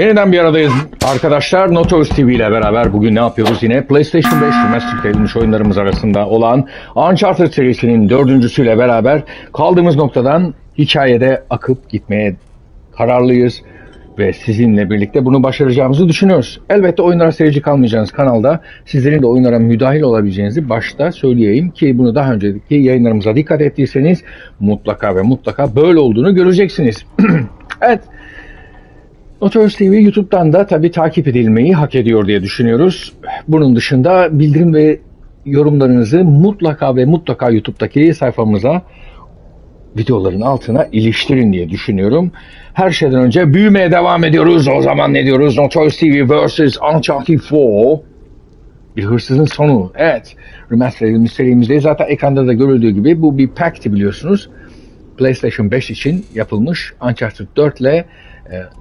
Yeniden bir aradayız arkadaşlar. Notorious TV ile beraber bugün ne yapıyoruz yine? PlayStation 5 remastered edilmiş oyunlarımız arasında olan Uncharted serisinin dördüncüsüyle beraber kaldığımız noktadan hikayede akıp gitmeye kararlıyız. Ve sizinle birlikte bunu başaracağımızı düşünüyoruz. Elbette oyunlara seyirci kalmayacağınız kanalda sizlerin de oyunlara müdahil olabileceğinizi başta söyleyeyim ki bunu daha önceki yayınlarımıza dikkat ettiyseniz mutlaka ve mutlaka böyle olduğunu göreceksiniz. evet. Notorious TV YouTube'dan da tabii takip edilmeyi hak ediyor diye düşünüyoruz. Bunun dışında bildirim ve yorumlarınızı mutlaka ve mutlaka YouTube'daki sayfamıza videoların altına iliştirin diye düşünüyorum. Her şeyden önce büyümeye devam ediyoruz. O zaman ne diyoruz? Notorious TV vs. Uncharted 4. Bir hırsızın sonu. Evet. Remaster edilmiş serimizde zaten ekranda da görüldüğü gibi bu bir pack'ti biliyorsunuz. PlayStation 5 için yapılmış Uncharted 4 ile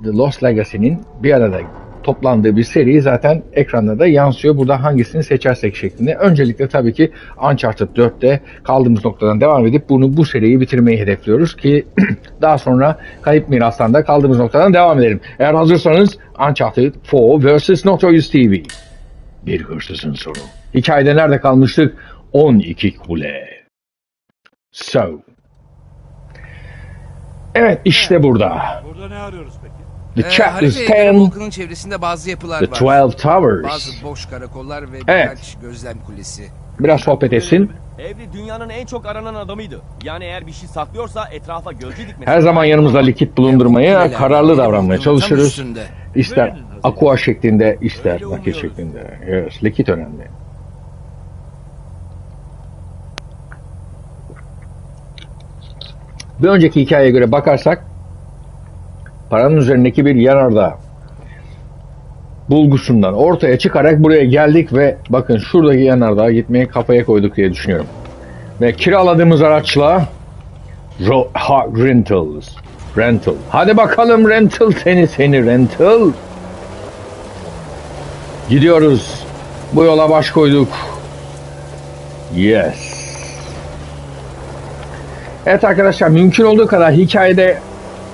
The Lost Legacy'nin bir arada toplandığı bir seri zaten ekranda da yansıyor. Burada hangisini seçersek şeklinde. Öncelikle tabii ki Uncharted 4'te kaldığımız noktadan devam edip bunu bu seriyi bitirmeyi hedefliyoruz ki daha sonra Kayıp Miras'tan da kaldığımız noktadan devam edelim. Eğer hazırsanız Uncharted 4 vs. Notorious TV. Bir hırsızın soru. Hikayede nerede kalmıştık? 12 kule. So. Evet işte burada. Burada ne arıyoruz peki? The Ee, chapter is haritaya göre 10. Volkan'ın çevresinde bazı yapılar The var. 12 Towers. Bazı boş karakollar ve Evet. birkaç gözlem kulesi. Biraz sohbet etsin. Evli dünyanın en çok aranan adamıydı. Yani eğer bir şey saklıyorsa etrafa gölge dikmesi. Her zaman yanımızda likit bulundurmaya kararlı davranmaya çalışırız. İster aqua şeklinde, ister nakit şeklinde. Yes, likit önemli. Bir önceki hikayeye göre bakarsak paranın üzerindeki bir yanardağ bulgusundan ortaya çıkarak buraya geldik ve bakın şuradaki yanardağa gitmeye kafaya koyduk diye düşünüyorum. Ve kiraladığımız araçla Ro- ha, Rentals. Rental. Hadi bakalım rental seni seni rental. Gidiyoruz. Bu yola baş koyduk. Yes. Evet arkadaşlar mümkün olduğu kadar hikayede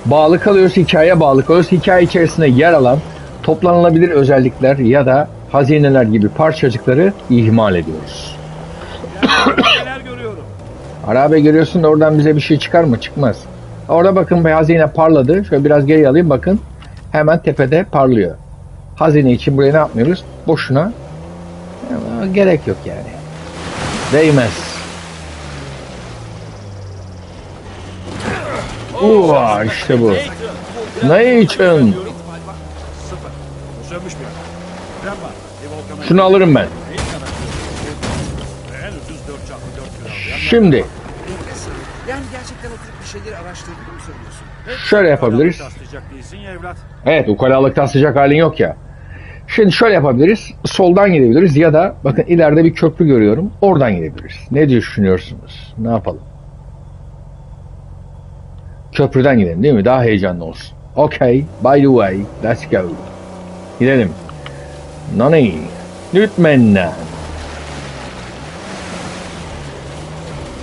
bağlı kalıyoruz. Hikayeye bağlı kalıyoruz. Hikaye içerisinde yer alan toplanılabilir özellikler ya da hazineler gibi parçacıkları ihmal ediyoruz. Arabe görüyorsun da oradan bize bir şey çıkar mı? Çıkmaz. Orada bakın bir hazine parladı. Şöyle biraz geri alayım bakın. Hemen tepede parlıyor. Hazine için buraya ne yapmıyoruz? Boşuna. Ama gerek yok yani. Değmez. Uva işte bu. Ne için? Şunu alırım ben. en kadar En ucuz 4 çarpı 4 kilo. Şimdi Yani gerçekten oturup bir şeyleri araştırdığını mı söylüyorsun? şöyle yapabiliriz. Evet ukalalıktan sıcak halin yok ya. Şimdi şöyle yapabiliriz. Soldan gidebiliriz ya da bakın ileride bir köprü görüyorum. Oradan gidebiliriz. Ne düşünüyorsunuz? Ne yapalım? Köprüden gidelim değil mi? Daha heyecanlı olsun. Okay. By the way. Let's go. Gidelim. Nani. Lütfen.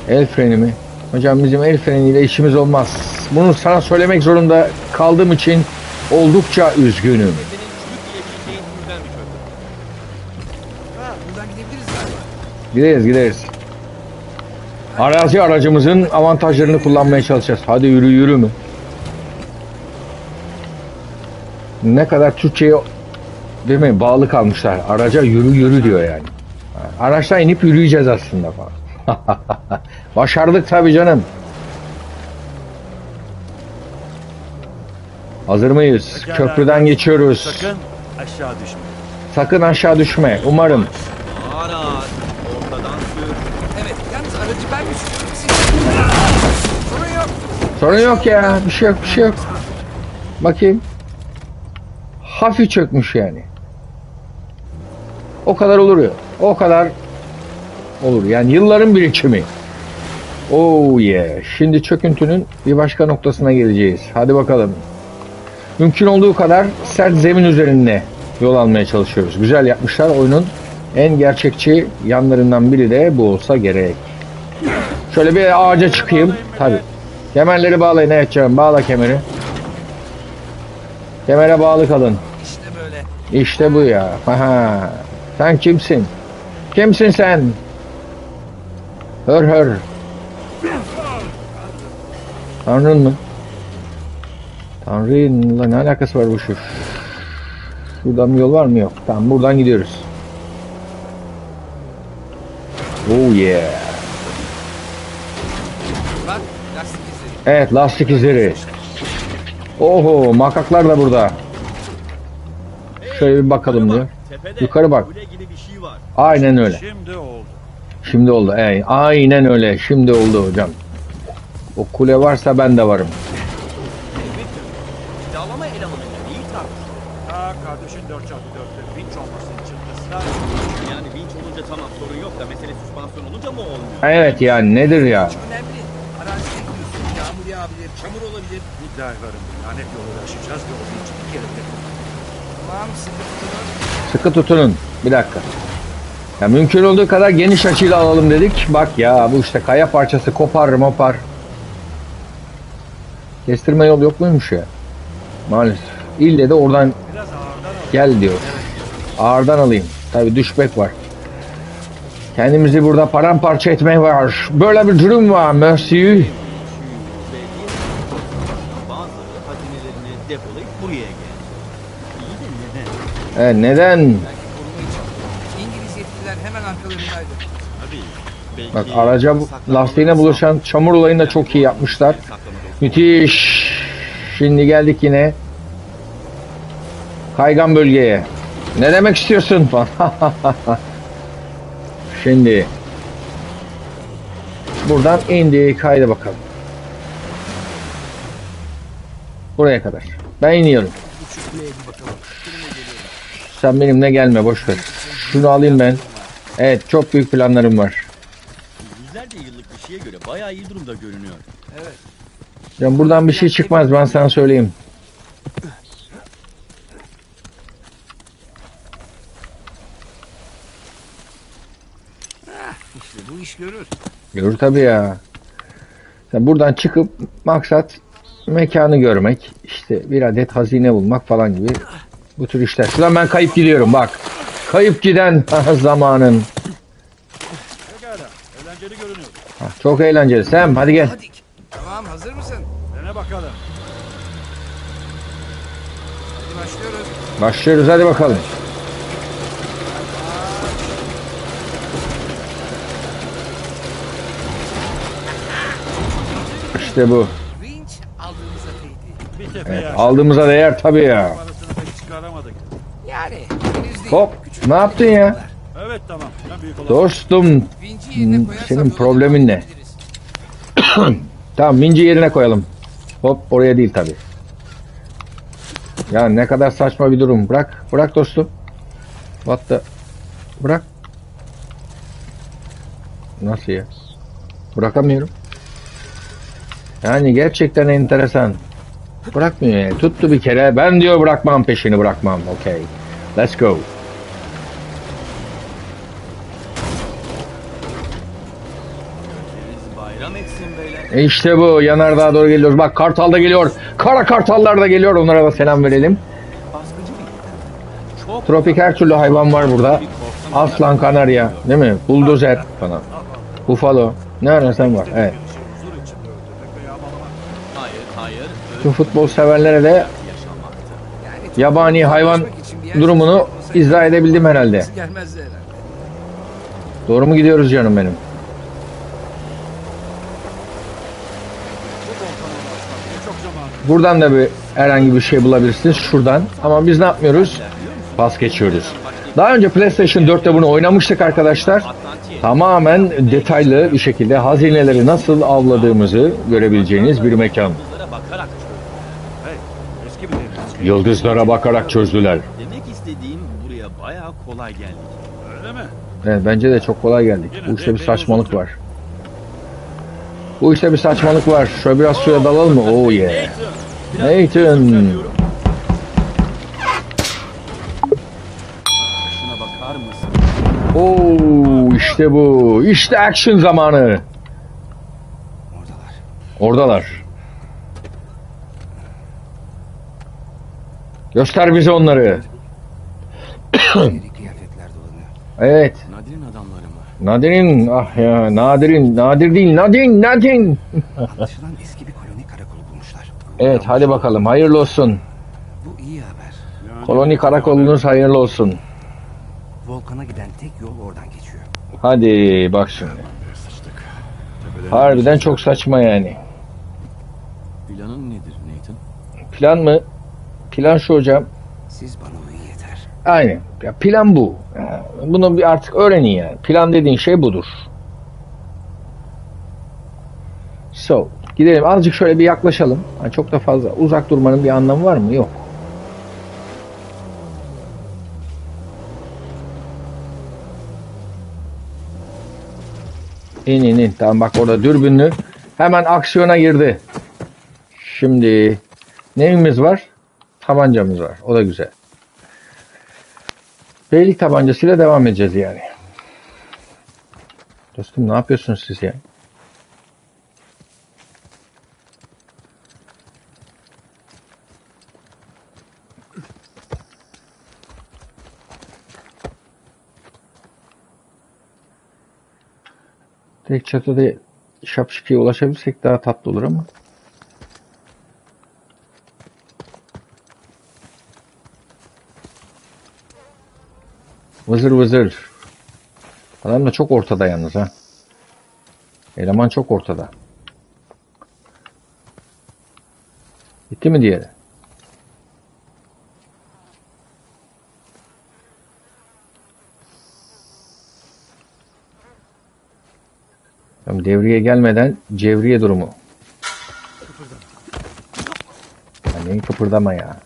El freni mi? Hocam bizim el freniyle işimiz olmaz. Bunu sana söylemek zorunda kaldığım için oldukça üzgünüm. Senin çürük diyebileceğin türden bir köprü. Ha, buradan gidebiliriz galiba. Gideriz gideriz. Arazi aracımızın avantajlarını kullanmaya çalışacağız. Hadi yürü yürü mü? Ne kadar Türkçe'ye değil mi bağlı kalmışlar. Araca yürü yürü diyor yani. Araçtan inip yürüyeceğiz aslında falan. Başardık tabii canım. Hazır mıyız? Pekala. Köprüden geçiyoruz. Sakın aşağı düşme. Sakın aşağı düşme. Umarım. Ana ortadan sür. Evet, yalnız aracı ben mi sürüyorum siz? Sorun yok. Sorun yok ya. Bir şey yok, bir şey yok. Bakayım. Hafif çökmüş yani. O kadar olur ya. O kadar olur. Yani yılların birikimi. Oh yeah. Şimdi çöküntünün bir başka noktasına geleceğiz. Hadi bakalım. Mümkün olduğu kadar sert zemin üzerinde yol almaya çalışıyoruz. Güzel yapmışlar. Oyunun en gerçekçi yanlarından biri de bu olsa gerek. Şöyle bir ağaca çıkayım. Tabii. Kemerleri bağlayın evet canım. Bağla kemeri. Kemere bağlı kalın. İşte böyle. İşte bu ya. Aha. Sen kimsin? Kimsin sen? Hör hör. Tanrın mı? Tanrı'nınla ne alakası var bu şu? Şuradan bir yol var mı? Yok. Tamam buradan gidiyoruz. Oh yeah. Bak lastik izleri. Evet lastik izleri. Oho makaklar da burada. Şöyle bir bakalım diyor. Yukarı bak. Aynen öyle. Şimdi oldu. Şimdi oldu. Evet, aynen öyle. Şimdi oldu hocam. O kule varsa ben de varım. Kiralama elemanıyla neyi tartışıyor? Olabilir. Bu dayıların lanet yolu aşacağız ve o vinç bir kere de Tamam sıkı tutun. Sıkı tutunun. Bir dakika. Ya mümkün olduğu kadar geniş açıyla alalım dedik. Bak ya bu işte kaya parçası kopar mopar. Kestirme yol yok muymuş ya? Maalesef. İlle de oradan gel diyor. Ağırdan alayım. Tabi düşmek var. Kendimizi burada paramparça etmeye var. Böyle bir durum var monsieur. Ve bir bazıları hazinelerini depolayıp buraya geldi. İyi de neden? E, neden? İngiliz yetkililer hemen arkalarındaydı. Bak araca lastiğine buluşan çamur olayını da çok iyi yapmışlar. Müthiş. Şimdi geldik yine kaygan bölgeye. Ne demek istiyorsun? Şimdi buradan indik. Haydi bakalım. Buraya kadar. Ben iniyorum. Sen benimle gelme boş ver. Şunu alayım ben. Evet çok büyük planlarım var. Yüzlerce yıllık bir şeye göre bayağı iyi durumda görünüyor. Ya buradan bir şey çıkmaz ben sana söyleyeyim. İşte bu iş görür. Görür tabii ya. Sen buradan çıkıp maksat mekanı görmek, işte bir adet hazine bulmak falan gibi bu tür işler. Şuradan ben kayıp gidiyorum bak. Kayıp giden zamanın. Pekala. Eğlenceli görünüyor. Ha, Çok eğlenceli. Sam hadi gel. Hadi. Tamam hazır mısın? Dene bakalım. Hadi başlıyoruz. Başlıyoruz hadi bakalım. İşte bu. Winch aldığımıza değdi. Bir tepeye Evet, evet, aldığımıza değer tabii ya. Parasını pek çıkaramadık. Yani henüz değil. Hop ne yaptın ya? Evet tamam. Dostum senin problemin ne? Tamam minci yerine koyalım. Hop oraya değil tabi. Ya ne kadar saçma bir durum. Bırak. Bırak dostum. The... Bırak. Nasıl ya? Bırakamıyorum. Yani gerçekten enteresan. Bırakmıyor yani. Tuttu bir kere. Ben diyor bırakmam peşini bırakmam. Okay. Let's go. İşte bu. Yanardağ'a doğru geliyoruz. Bak kartal da geliyor. Kara kartallar da geliyor. Onlara da selam verelim. Tropik her türlü hayvan var burada. Aslan, kanarya, değil mi? Buldozer falan. Bufalo. Ne ararsan var. Evet. Tüm futbol severlere de yabani hayvan durumunu izah edebildim herhalde. Doğru mu gidiyoruz canım benim? Bu volkana ulaşmak çok zaman. Buradan da bir herhangi bir şey bulabilirsiniz. Şuradan. Ama biz ne yapmıyoruz? Pas geçiyoruz. Daha önce PlayStation 4'te bunu oynamıştık arkadaşlar. Tamamen detaylı bir şekilde hazineleri nasıl avladığımızı görebileceğiniz bir mekan. Yıldızlara bakarak çözdüler. Demek istediğim buraya bayağı kolay geldik. Öyle mi? Evet bence de çok kolay geldik. Bu işte bir saçmalık var. Bu işte bir saçmalık var. Şöyle biraz suya dalalım mı? Oh yeah. Nathan. Oo işte bu. İşte action zamanı. Oradalar. Oradalar. Göster bize onları. Evet. Nadir'in? Nadir'in ah ya Nadir'in Nadir değil Nadin Nadin. Anlaşılan eski bir koloni karakolu bulmuşlar. Evet hadi bakalım hayırlı olsun. Bu iyi haber. Koloni karakolunuz hayırlı olsun. Volkan'a giden tek yol oradan geçiyor. Hadi bak şimdi. Sıçtık. Tepeden Harbiden çok saçma yani. Planın nedir Nathan? Plan mı? Plan şu hocam. Siz bana uyun yeter. Aynen. Ya plan bu. Bunu bir artık öğrenin yani. Plan dediğin şey budur. So, gidelim. Azıcık şöyle bir yaklaşalım. Ha, çok da fazla uzak durmanın bir anlamı var mı? Yok. İn in in. Tamam bak orada dürbünlü. Hemen aksiyona girdi. Şimdi neyimiz var? Tabancamız var. O da güzel. Beylik tabancasıyla devam edeceğiz yani. Dostum ne yapıyorsunuz siz ya? Tek çatıda şapşikiye ulaşabilirsek daha tatlı olur ama. Vızır vızır. Adam da çok ortada yalnız ha. Eleman çok ortada. Gitti mi diğeri? Tamam, devriye gelmeden cevriye durumu. Ya neyin kıpırdama ya.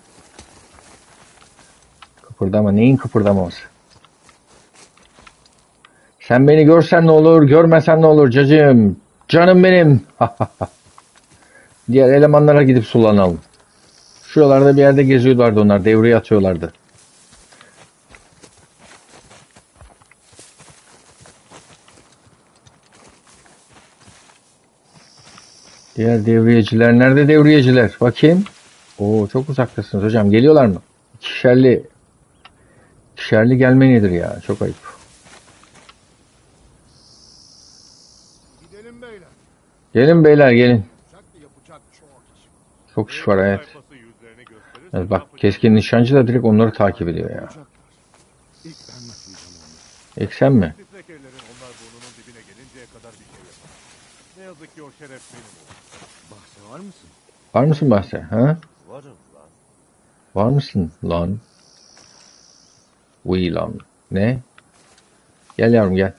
Kıpırdama. Neyin kıpırdaması? Sen beni görsen ne olur, görmesen ne olur cacığım. Canım benim. Diğer elemanlara gidip sulanalım. Şuralarda bir yerde geziyorlardı onlar. Devreye atıyorlardı. Diğer devriyeciler. Nerede devriyeciler? Bakayım. Oo çok uzaktasınız hocam. Geliyorlar mı? İkişerli. İkişerli gelme nedir ya? Çok ayıp. Gidelim beyler. Gelin beyler gelin. Yapacak çok iş. var. Evet. Evet, bak keskin nişancı da direkt onları takip ediyor ya. Eksen mi? Titrekerlerin onlar burnunun dibine gelinceye kadar bir şey yapar. Ne yazık ki o şeref benim oldu. Bahse var mısın? Var mısın bahse? Ha? Varım lan. Var mısın lan? Uy lan. Ne? Gel yavrum gel.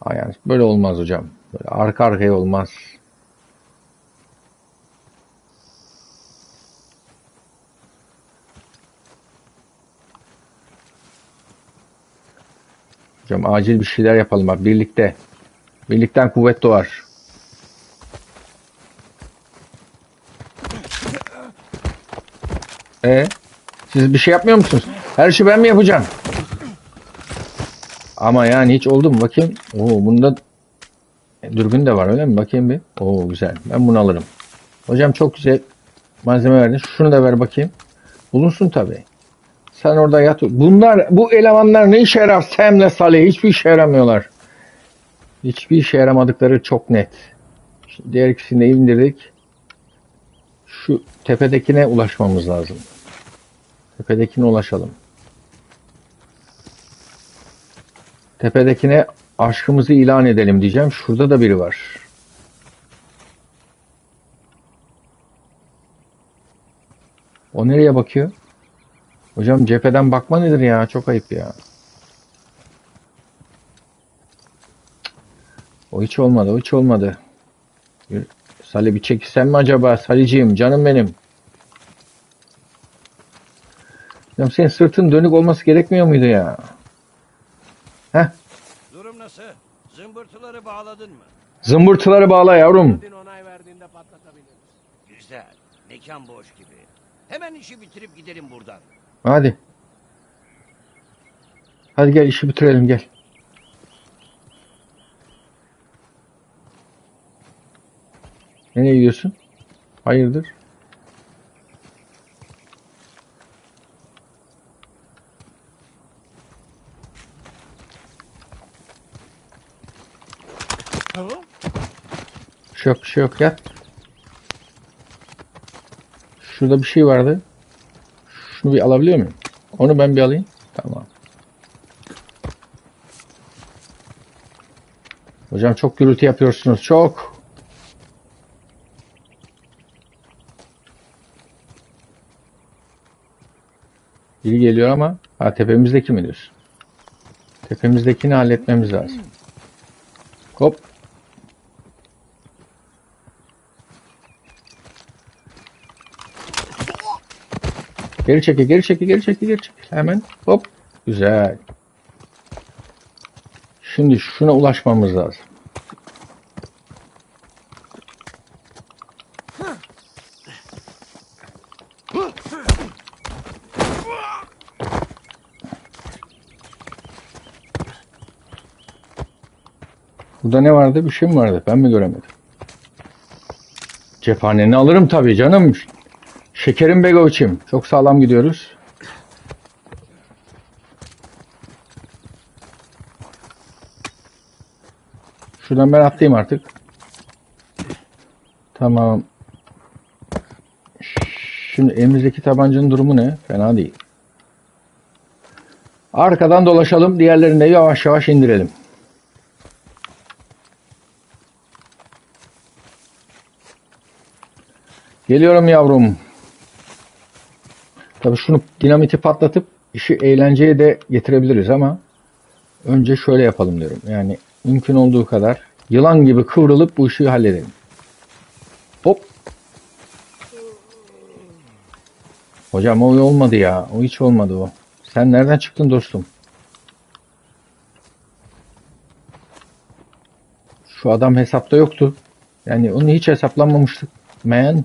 Ay yani böyle olmaz hocam. Böyle arka arkaya olmaz. Hocam acil bir şeyler yapalım bak birlikte. Birlikten kuvvet doğar. E siz bir şey yapmıyor musunuz? Her şeyi ben mi yapacağım? Ama yani hiç oldu mu? Bakayım. Oo bunda dürbün de var öyle mi? Bakayım bir. Oo güzel. Ben bunu alırım. Hocam çok güzel malzeme verdin. Şunu da ver bakayım. Bulunsun tabii. Sen orada yat. Bunlar, bu elemanlar ne işe yarar? Sam'le Salih hiçbir işe yaramıyorlar. Hiçbir işe yaramadıkları çok net. Şimdi diğer ikisini de indirdik. Şu tepedekine ulaşmamız lazım. Tepedekine ulaşalım. Tepedekine aşkımızı ilan edelim diyeceğim. Şurada da biri var. O nereye bakıyor? Hocam cepheden bakma nedir ya? Çok ayıp ya. O hiç olmadı, o hiç olmadı. Salih bir çekilsen mi acaba? Salihciğim, canım benim. Ya senin sırtın dönük olması gerekmiyor muydu ya? Heh? Zımbırtıları bağladın mı? zımbırtıları bağla yavrum. Onay verdiğinde patlatabiliriz. Güzel. Mekan boş gibi. Hemen işi bitirip gidelim buradan. Hadi. Hadi gel işi bitirelim gel. Nereye gidiyorsun? Hayırdır? Bir şey yok bir şey yok yat. Şurada bir şey vardı. Şunu bir alabiliyor muyum? Onu ben bir alayım. Tamam. Hocam çok gürültü yapıyorsunuz. Çok. Biri geliyor ama ha tepemizdeki mi diyorsun? Tepemizdekini halletmemiz lazım. Hop. Geri çekil, geri çekil, geri çekil, geri çekil. Hemen hop. Güzel. Şimdi şuna ulaşmamız lazım. Burada ne vardı? Bir şey mi vardı? Ben mi göremedim? Cephaneni alırım tabii canım. Şekerim Begoviç'im. Çok sağlam gidiyoruz. Şuradan ben atlayayım artık. Tamam. Şimdi elimizdeki tabancanın durumu ne? Fena değil. Arkadan dolaşalım. Diğerlerini de yavaş yavaş indirelim. Geliyorum yavrum. Tabii şunu dinamiti patlatıp işi eğlenceye de getirebiliriz ama önce şöyle yapalım diyorum. Yani mümkün olduğu kadar yılan gibi kıvrılıp bu işi halledelim. Hop. Hocam o olmadı ya. O hiç olmadı o. Sen nereden çıktın dostum? Şu adam hesapta yoktu. Yani onu hiç hesaplanmamıştık. Man.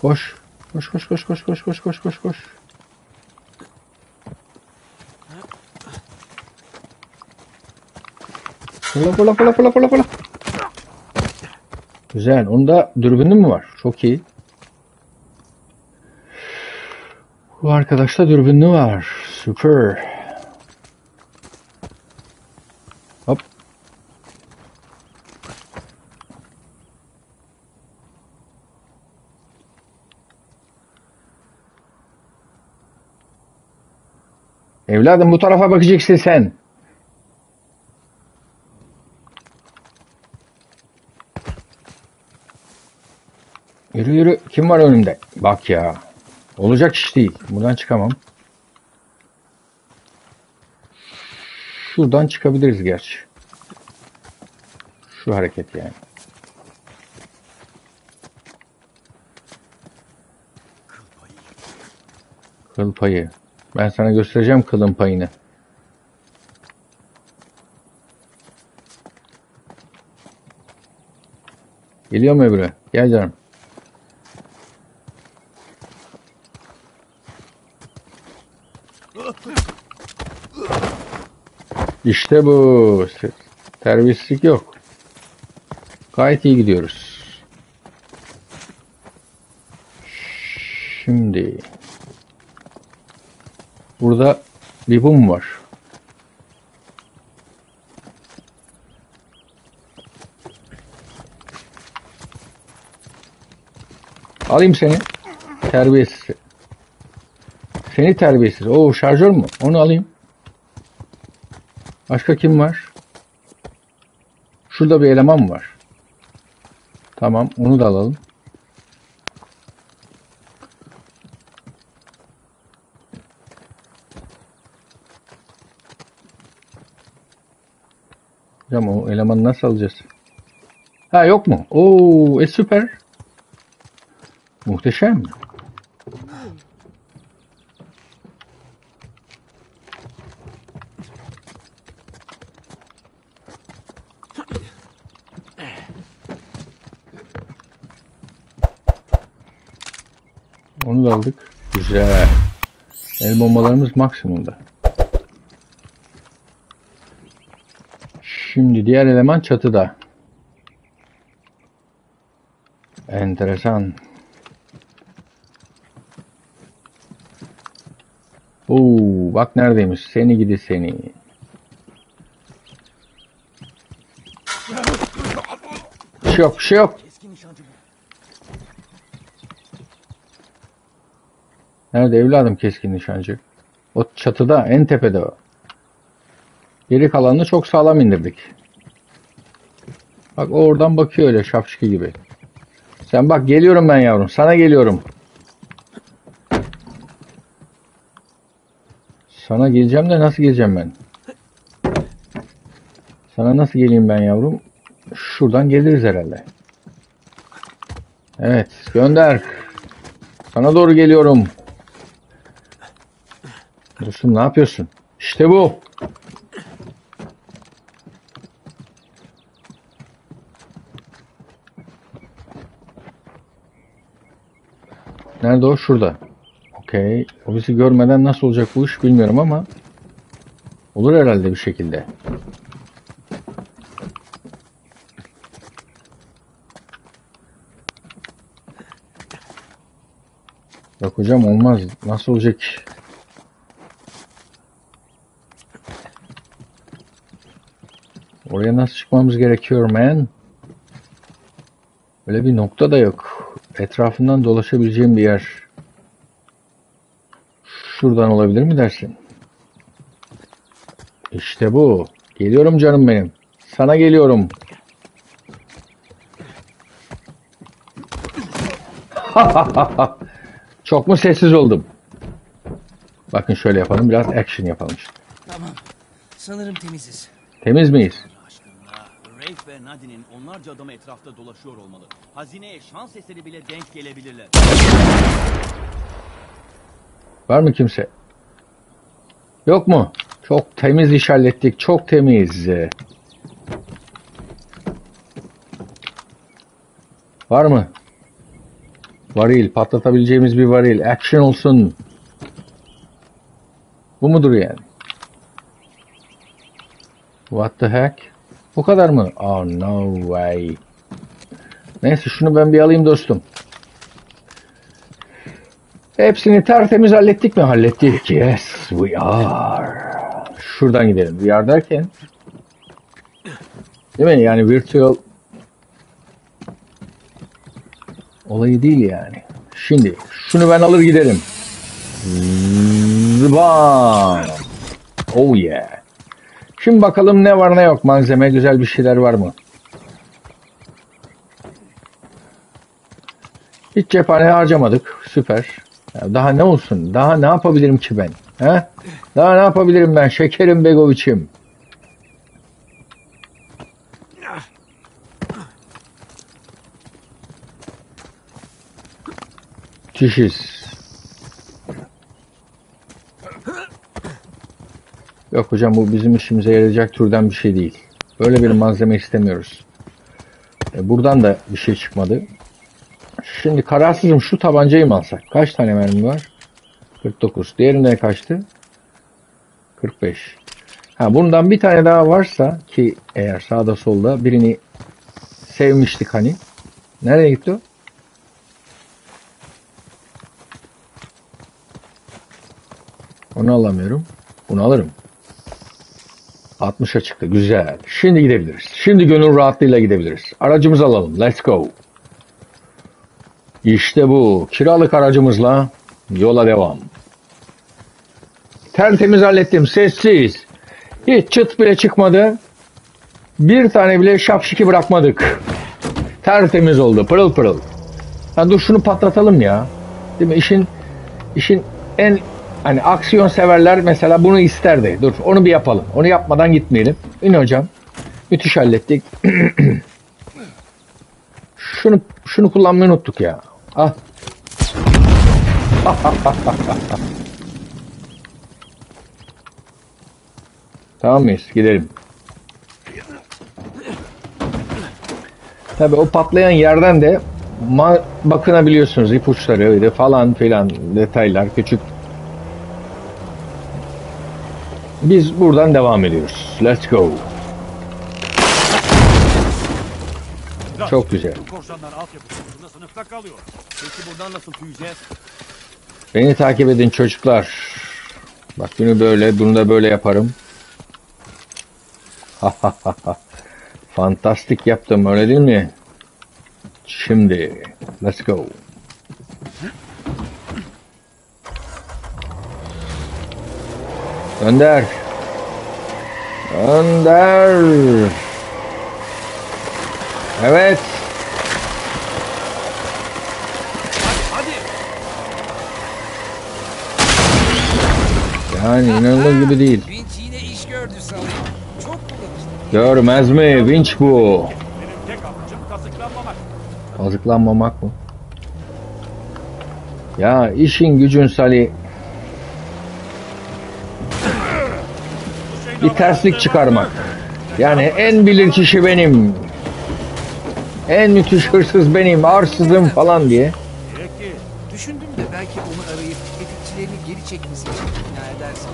Koş. Koş koş koş koş koş koş koş koş koş. Fırla fırla fırla fırla fırla fırla. Güzel. Onda dürbünü mü var? Çok iyi. Bu arkadaşta dürbünlü var. Süper. Evladım bu tarafa bakacaksın sen. Yürü yürü. Kim var önümde? Bak ya. Olacak iş değil. Buradan çıkamam. Şuradan çıkabiliriz gerçi. Şu hareket yani. Kıl payı. Ben sana göstereceğim kılın payını. Geliyor mu öbürü? Gel canım. İşte bu. Terbiyesizlik yok. Gayet iyi gidiyoruz. Şimdi burada bir bum var. Alayım seni. Terbiyesiz. Seni terbiyesiz. Oo şarjör mü? Onu alayım. Başka kim var? Şurada bir eleman var. Tamam, onu da alalım. Hocam o elemanı nasıl alacağız? Ha yok mu? Oo, e süper. Muhteşem. Onu da aldık. Güzel. El bombalarımız maksimumda. Şimdi diğer eleman çatıda. Enteresan. Oo, bak neredeymiş. Seni gidi seni. şey yok, bir şey yok. Nerede evladım keskin nişancı? O çatıda, en tepede o. Geri kalanını çok sağlam indirdik. Bak o oradan bakıyor öyle şapşiki gibi. Sen bak geliyorum ben yavrum. Sana geliyorum. Sana geleceğim de nasıl geleceğim ben? Sana nasıl geleyim ben yavrum? Şuradan geliriz herhalde. Evet gönder. Sana doğru geliyorum. Dostum ne yapıyorsun? İşte bu. Nerede o? Şurada. Okey. O bizi görmeden nasıl olacak bu iş bilmiyorum ama olur herhalde bir şekilde. Yok hocam olmaz. Nasıl olacak? Oraya nasıl çıkmamız gerekiyor man? Öyle bir nokta da yok. Etrafından dolaşabileceğim bir yer. Şuradan olabilir mi dersin? İşte bu. Geliyorum canım benim. Sana geliyorum. Çok mu sessiz oldum? Bakın şöyle yapalım. Biraz action yapalım işte. Tamam. Sanırım temiziz. Temiz miyiz? Ve Nadine'in onlarca adamı etrafta dolaşıyor olmalı. Hazineye şans eseri bile denk gelebilirler. Var mı kimse? Yok mu? Çok temiz iş hallettik. Çok temiz. Var mı? Varil. Patlatabileceğimiz bir varil. Action olsun. Bu mudur yani? What the heck? Bu kadar mı? Oh no way. Neyse şunu ben bir alayım dostum. Hepsini tertemiz hallettik mi? Hallettik. Yes, we are. Şuradan gidelim. We are derken. Değil mi? Yani virtual olayı değil yani. Şimdi şunu ben alır giderim. Zıbam. Oh yeah. Şimdi bakalım ne var ne yok. Malzeme güzel bir şeyler var mı? Hiç cephane harcamadık. Süper. Ya daha ne olsun? Daha ne yapabilirim ki ben? He? Daha ne yapabilirim ben? Şekerim Begoviç'im. Çişiz. Yok hocam bu bizim işimize yarayacak türden bir şey değil. Böyle bir malzeme istemiyoruz. E, buradan da bir şey çıkmadı. Şimdi kararsızım şu tabancayı mı alsak? Kaç tane mermi var? 49. Diğerinde kaçtı? 45. Ha bundan bir tane daha varsa ki eğer sağda solda birini sevmiştik hani. Nereye gitti o? Onu alamıyorum. Bunu alırım. 60'a çıktı. Güzel. Şimdi gidebiliriz. Şimdi gönül rahatlığıyla gidebiliriz. Aracımızı alalım. Let's go. İşte bu. Kiralık aracımızla yola devam. Tertemiz hallettim. Sessiz. Hiç çıt bile çıkmadı. Bir tane bile şapşiki bırakmadık. Tertemiz oldu. Pırıl pırıl. Ha dur şunu patlatalım ya. Değil mi? İşin işin en hani aksiyon severler mesela bunu isterdi. Dur onu bir yapalım. Onu yapmadan gitmeyelim. İn hocam. Müthiş hallettik. şunu şunu kullanmayı unuttuk ya. Ah. tamam mıyız? Gidelim. Tabi o patlayan yerden de bakınabiliyorsunuz ipuçları falan filan detaylar küçük. Biz buradan devam ediyoruz. Let's go. Çok güzel. Bu korsanlar altyapı konusunda sınıfta kalıyor. Peki buradan nasıl tüyeceğiz? Beni takip edin çocuklar. Bak bunu böyle, bunu da böyle yaparım. Fantastik yaptım öyle değil mi? Şimdi let's go. Önder. Önder. Evet. Yani inanılır gibi değil. Vinç yine iş gördü sanırım. Çok kullanışlı. Görmez mi? Vinç bu. Benim tek amacım kazıklanmamak. Kazıklanmamak mı? Ya işin gücün Salih. Bir terslik çıkarmak. Yani en bilir kişi benim. En müthiş hırsız benim, arsızım falan diye. Peki. Düşündüm de belki onu arayıp tetikçilerini geri çekmesi için ikna edersin.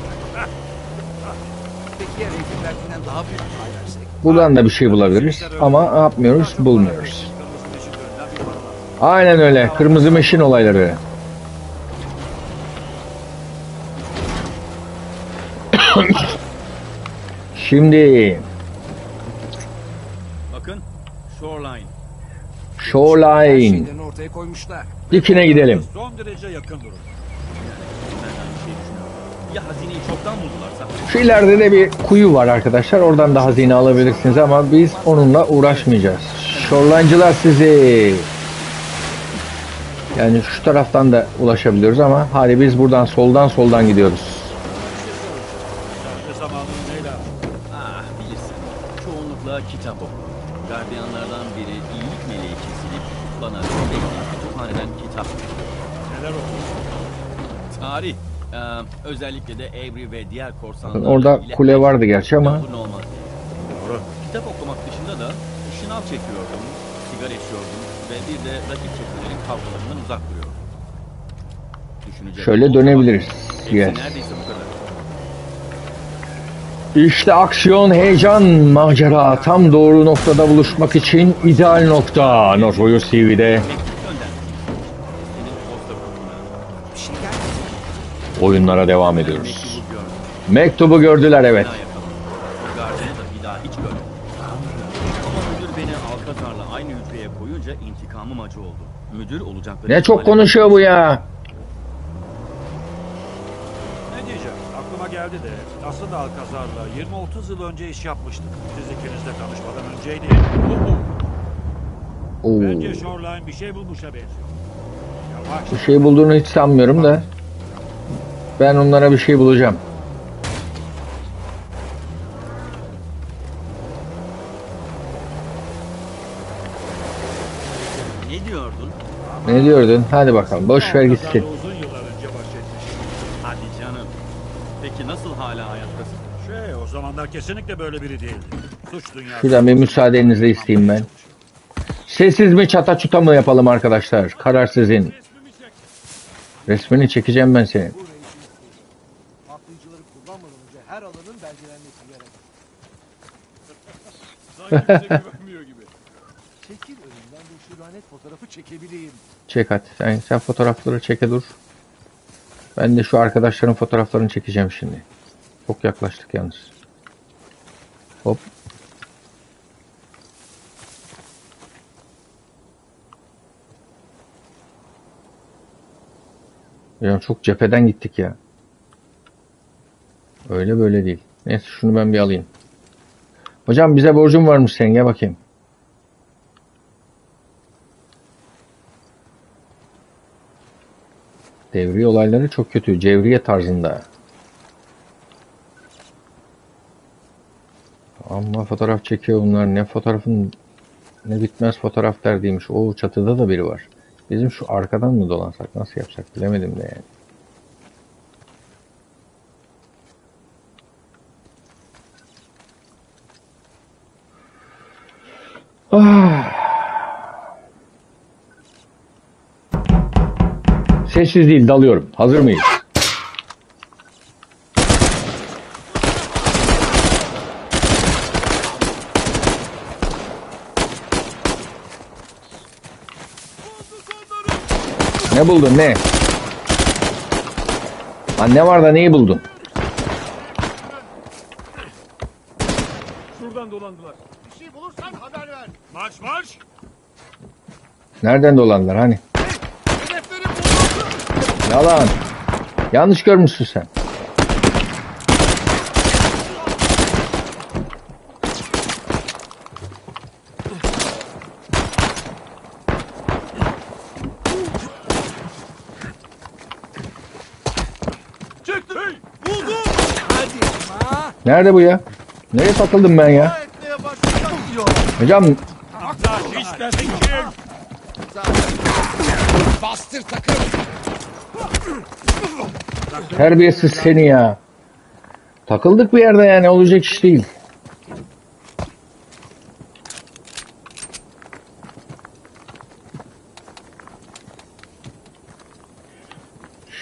Peki ya Reif'inlerkinden daha büyük bir pay versek? Buradan da bir şey bulabiliriz ama ne yapmıyoruz? Bulmuyoruz. Aynen öyle. Kırmızı meşin olayları. Şimdi Bakın, Shoreline. Her Shoreline. şeylerini ortaya koymuşlar. Dikine gidelim. Son derece yakın durum. Ben aynı şeyi düşünüyorum. Ya hazineyi çoktan buldularsa? Şu ileride de bir kuyu var arkadaşlar. Oradan da hazine alabilirsiniz ama biz onunla uğraşmayacağız. Shoreline'cılar sizi. Yani şu taraftan da ulaşabiliyoruz ama hadi biz buradan soldan soldan gidiyoruz. Ne zamanını neyle Ah bilirsin. Çoğunlukla kitap oku. Gardiyanlardan biri iyilik meleği kesilip bana sürekli kütüphaneden kitap veriyor. neler oldu? Tarih. Ee, özellikle de Avery ve diğer korsanlarla Orada kule vardı gerçi ama. Doğru. Kitap okumak dışında da şınav çekiyordum, sigara içiyordum ve bir de rakip çetelerin kavgalarından uzak duruyordum. Düşünecek Şöyle dönebiliriz. Yes. neredeyse bu kadar. İşte aksiyon, heyecan, macera tam doğru noktada buluşmak için ideal nokta. Notorious TV'de Mektup gönder. Senin posta kutumuna. Bir şey gelmedi. Oyunlara devam ediyoruz. mektubu gördüler evet. Bir daha yakaladım. O gardiyanı da bir daha hiç görmedim. Ama müdür beni Alkazar'la aynı hücreye koyunca intikamım acı oldu. Müdür olacakları... Ne çok konuşuyor bu ya. Ne diyeceğim? Aklıma geldi de aslında Alkazar'la 20-30 yıl önce iş yapmıştık. Siz ikiniz de tanışmadan önceydi. Oo. Bence Shoreline bir şey bulmuşa benziyor. Yavaş. Bir şey bulduğunu hiç sanmıyorum da. Ben onlara bir şey bulacağım. Ne diyordun? Ne diyordun? Hadi bakalım. Boş ver gitsin. Uzun yıllar önce bahsetmiştim. Hadi canım. Peki nasıl hala hayattasın? Şey o zamanlar kesinlikle böyle biri değildi. Suç dünyası. Şuradan bir müsaadenizi isteyeyim ben. Sessiz mi çata çuta mı yapalım arkadaşlar? Karar sizin. Resmini çekeceğim ben senin. Patlayıcıları kullanmadan önce her alanın belgelenmesi gerek. Sanki bize güvenmiyor gibi. Çekil önümden de şu lanet fotoğrafı çekebileyim. Çek hadi. Sen, sen fotoğrafları çeke dur. Ben de şu arkadaşların fotoğraflarını çekeceğim şimdi. Çok yaklaştık yalnız. Hop. Ya çok cepheden gittik ya. Öyle böyle değil. Neyse şunu ben bir alayım. Hocam bize borcun varmış senin gel bakayım. Devriye olayları çok kötü. Cevriye tarzında. Ama fotoğraf çekiyor bunlar. Ne fotoğrafın ne bitmez fotoğraf derdiymiş. O çatıda da biri var. Bizim şu arkadan mı dolansak nasıl yapsak bilemedim de yani. Ah. Sessiz değil dalıyorum. Hazır mıyız? Ne buldun ne? Lan ne var da neyi buldun? Şuradan dolandılar. Bir şey bulursan haber ver. Marş marş. Nereden dolandılar hani? Yalan. Yanlış görmüşsün sen. Nerede bu ya? Nereye takıldım ben ya? Hocam Bastır takım. terbiyesiz seni ya. Takıldık bir yerde yani olacak iş değil.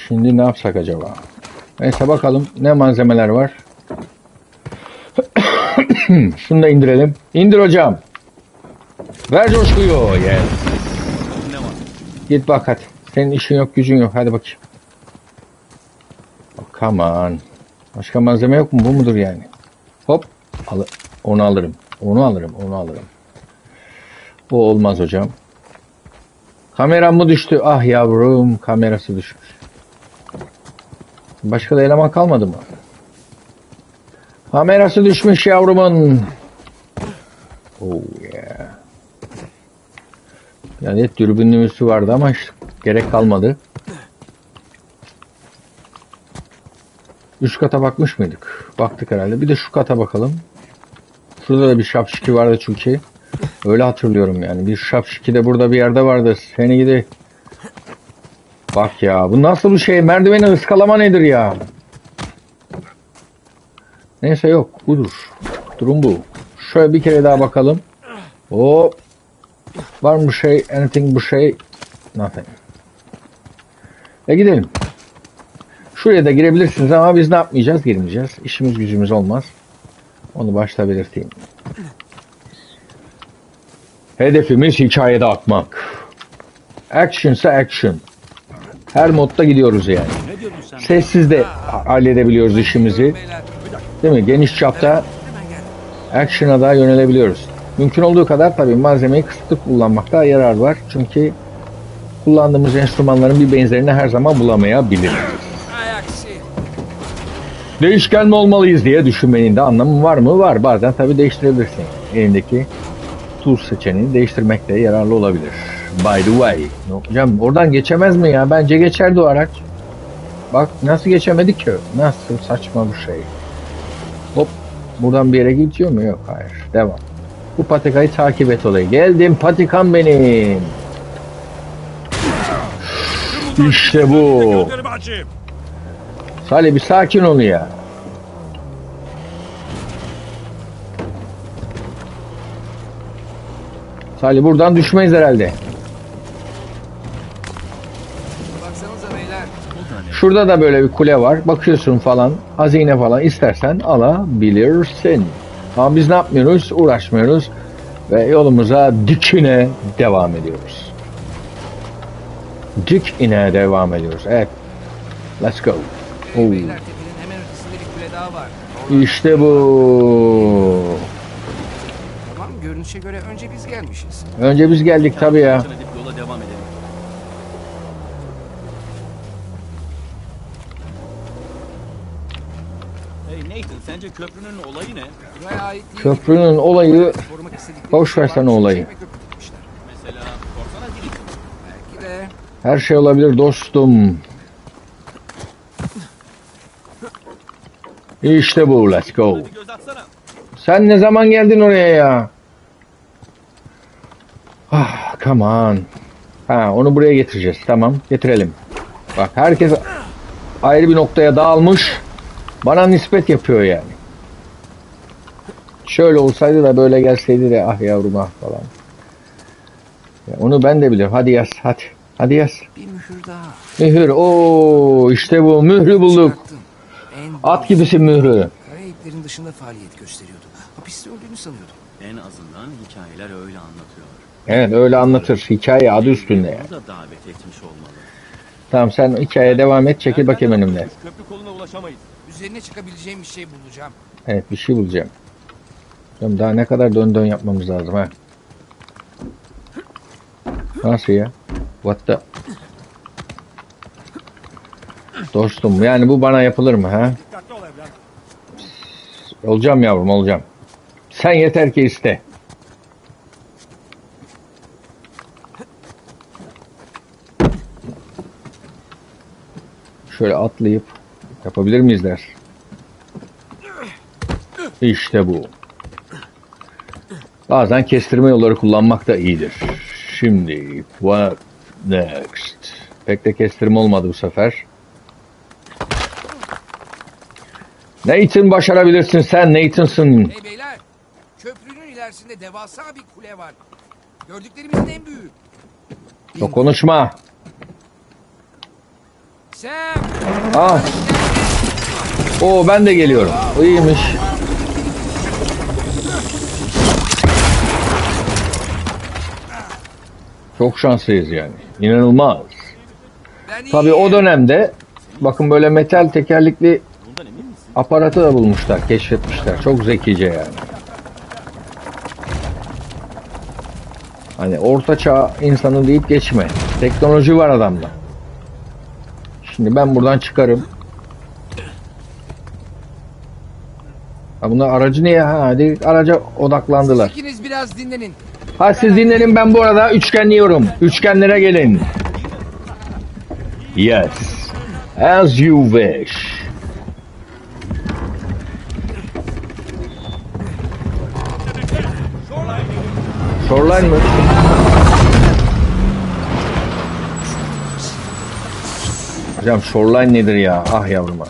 Şimdi ne yapsak acaba? Neyse bakalım ne malzemeler var. Şunu da indirelim. İndir hocam. Ver coşkuyu. Yes. Git bak hadi. Senin işin yok gücün yok. Hadi bakayım. Oh, come on. Başka malzeme yok mu? Bu mudur yani? Hop. Al onu alırım. Onu alırım. Onu alırım. Bu olmaz hocam. Kameram mı düştü? Ah yavrum. Kamerası düşmüş. Başka da eleman kalmadı mı? Kamerası düşmüş yavrumun. Oh yeah. Yani dürbünlüğümüzü vardı ama gerek kalmadı. Üst kata bakmış mıydık? Baktık herhalde. Bir de şu kata bakalım. Şurada da bir şapşiki vardı çünkü. Öyle hatırlıyorum yani. Bir şapşiki de burada bir yerde vardı. Seni gidi. Bak ya bu nasıl bir şey? Merdiveni ıskalama nedir ya? Neyse yok. Budur. Durum bu. Şöyle bir kere daha bakalım. Hop. Var mı şey? Anything bu şey? Nothing. E gidelim. Şuraya da girebilirsiniz ama biz ne yapmayacağız? Girmeyeceğiz. İşimiz gücümüz olmaz. Onu başta belirteyim. Hedefimiz hikayede akmak. Action ise action. Her modda gidiyoruz yani. Sessiz de ha- halledebiliyoruz işimizi. Değil mi? Geniş çapta action'a da yönelebiliyoruz. Mümkün olduğu kadar tabii malzemeyi kısıtlı kullanmakta yarar var. Çünkü kullandığımız enstrümanların bir benzerini her zaman bulamayabiliriz. Değişken mi olmalıyız diye düşünmenin de anlamı var mı? Var. Bazen tabii değiştirebilirsin. Elindeki tool seçeneğini değiştirmek de yararlı olabilir. By the way. Hocam oradan geçemez mi ya? Bence geçerdi o araç. Bak nasıl geçemedi ki? Nasıl saçma bir şey. Hop. Buradan bir yere gidiyor mu? Yok hayır. Devam. Bu patikayı takip et olayı. Geldim patikam benim. İşte bu. Salih bir sakin ol ya. Salih buradan düşmeyiz herhalde. Şurada da böyle bir kule var. Bakıyorsun falan. Hazine falan istersen alabilirsin. Ama biz ne yapmıyoruz? Uğraşmıyoruz. Ve yolumuza dikine devam ediyoruz. Dik ine devam ediyoruz. Evet. Let's go. Oo. İşte bu. Tamam görünüşe göre önce biz gelmişiz. Önce biz geldik tabii ya. Yola devam edelim. Hey Nathan, sence köprünün olayı ne? Buraya ait değil. Köprünün olayı Korumak istedikleri Boş varmış, olayı. çekmek yapmışlar. Mesela korsana değil. Belki de her şey olabilir dostum. İşte bu. Let's go. Bir göz atsana. Sen ne zaman geldin oraya ya? Ah, come on. Ha, onu buraya getireceğiz. Tamam, getirelim. Bak herkes ayrı bir noktaya dağılmış. Bana nispet yapıyor yani. Şöyle olsaydı da böyle gelseydi de ah yavrum ah falan. Ya onu ben de biliyorum. Hadi yaz, hadi. Hadi yaz. bir mühür daha. Mühür. Oo, işte bu. Mührü bulduk. At gibisin mührü. Karayiplerin dışında faaliyet gösteriyordu. Hapiste öldüğünü sanıyordum. En azından hikayeler öyle anlatıyor. Evet öyle anlatır. Hikaye adı üstünde yani. Da davet etmiş olmalı. Tamam sen hikayeye devam et. Çekil bakayım önümden. Köprü koluna ulaşamayız. Üzerine çıkabileceğim bir şey bulacağım. Evet bir şey bulacağım. Oğlum Daha ne kadar dön dön yapmamız lazım ha. Nasıl ya? What the? Dostum yani bu bana yapılır mı ha? Olacağım yavrum olacağım. Sen yeter ki iste. Şöyle atlayıp yapabilir miyiz der. İşte bu. Bazen kestirme yolları kullanmak da iyidir. Şimdi what next? Pek de kestirme olmadı bu sefer. Nathan başarabilirsin sen Nathan'sın. Hey beyler, köprünün ilerisinde devasa bir kule var. Gördüklerimizin en büyüğü. Çok konuşma. Sam, Ah. Oo ben de geliyorum. İyiymiş. Çok şanslıyız yani. İnanılmaz. Tabii o dönemde bakın böyle metal misin? aparatı da bulmuşlar, keşfetmişler. Çok zekice yani. Hani orta çağ insanı deyip geçme. Teknoloji var adamda. Şimdi ben buradan çıkarım. Ha bunlar aracı niye? Ha, hadi araca odaklandılar. İkiniz biraz dinlenin. Ha siz dinlenin ben bu arada üçgenliyorum. Üçgenlere gelin. Yes. As you wish. Shoreline mı? Hocam shoreline nedir ya? Ah yavrum ah.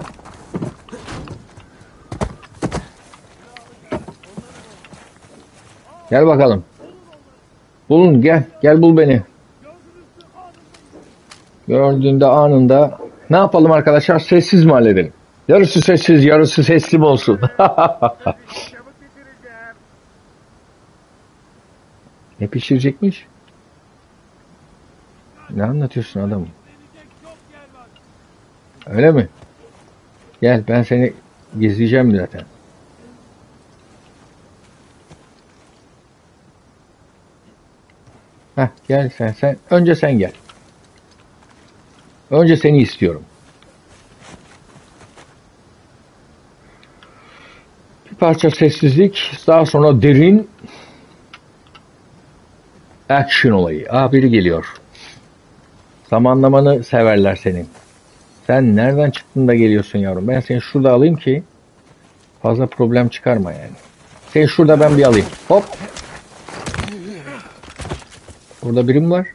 Gel bakalım. Bulun gel. Gel bul beni. Gördüğünde anında ne yapalım arkadaşlar? Sessiz mi halledelim? Yarısı sessiz, yarısı sesli mi olsun? ne pişirecekmiş? Ne anlatıyorsun adamım? Öyle mi? Gel ben seni gizleyeceğim zaten. Heh, gel sen sen. Önce sen gel. Önce seni istiyorum. Bir parça sessizlik, daha sonra derin action olayı. Aa biri geliyor. Zamanlamanı severler senin. Sen nereden çıktın da geliyorsun yavrum? Ben seni şurada alayım ki fazla problem çıkarma yani. Seni şurada ben bir alayım. Hop. Burada birim var.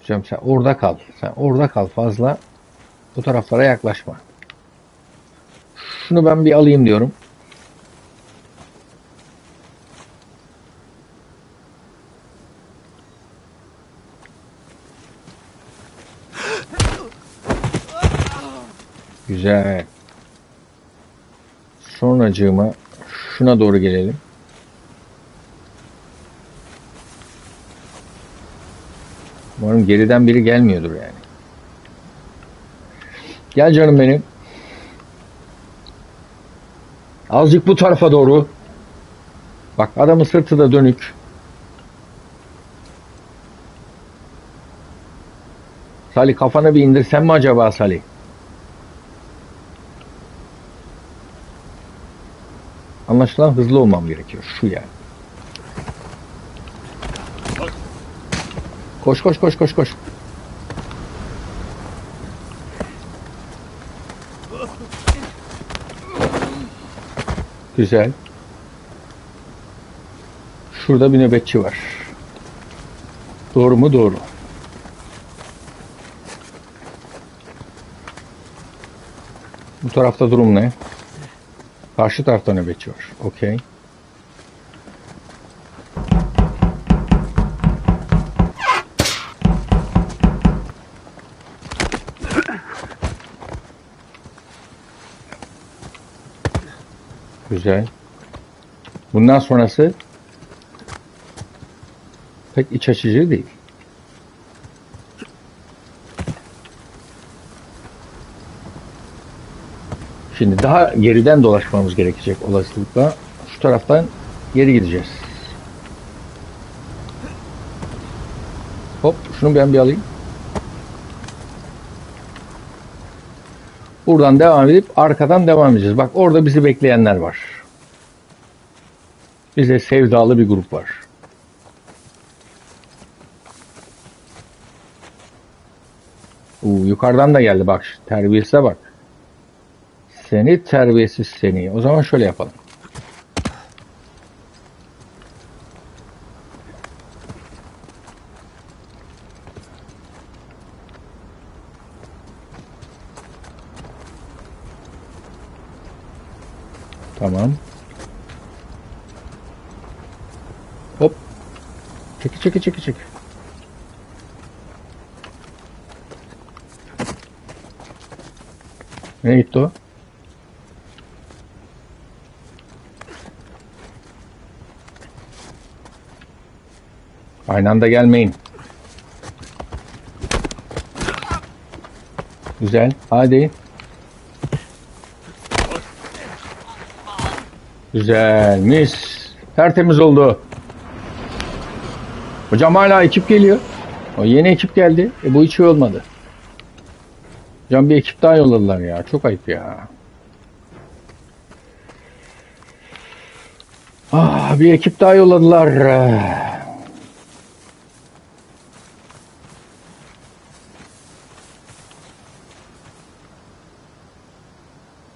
Hocam sen orada kal. Sen orada kal fazla. Bu taraflara yaklaşma. Şunu ben bir alayım diyorum. Güzel. Sonracığıma şuna doğru gelelim. Umarım geriden biri gelmiyordur yani. Gel canım benim. Azıcık bu tarafa doğru. Bak adamın sırtı da dönük. Salih kafanı bir indirsen mi acaba Salih? Anlaşılan hızlı olmam gerekiyor. Şu yani. Koş koş koş koş koş. Güzel. Şurada bir nöbetçi var. Doğru mu? Doğru. Bu tarafta durum ne? Karşı tarafta nöbetçi var. Okey. Güzel. Bundan sonrası pek iç açıcı değil. Şimdi daha geriden dolaşmamız gerekecek olasılıkla. Şu taraftan geri gideceğiz. Hop şunu ben bir alayım. Buradan devam edip arkadan devam edeceğiz. Bak orada bizi bekleyenler var. Bize sevdalı bir grup var. Uu, yukarıdan da geldi bak terbiyesize bak. Seni terbiyesiz seni. O zaman şöyle yapalım. Tamam. Hop. Çeki çeki çeki çeki. Nereye gitti o? Aynı anda gelmeyin. Güzel. Hadi. Güzel. Mis. Tertemiz oldu. Hocam hala ekip geliyor. O yeni ekip geldi. E bu hiç iyi olmadı. Hocam bir ekip daha yolladılar ya. Çok ayıp ya. Ah bir ekip daha yolladılar.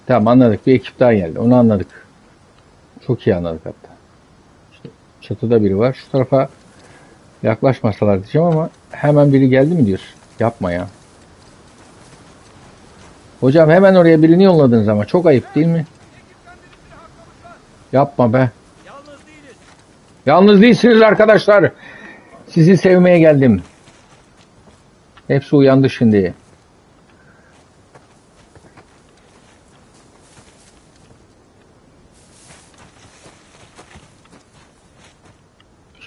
Tamam anladık. Bir ekip daha geldi. Onu anladık. Çok iyi anladık hatta. İşte çatıda biri var. Şu tarafa yaklaşmasalar diyeceğim ama hemen biri geldi mi diyorsun? Yapma ya. Hocam hemen oraya birini yolladınız ama çok ayıp değil mi? Yapma be. Yalnız değilsiniz arkadaşlar. Sizi sevmeye geldim. Hepsi uyandı şimdi.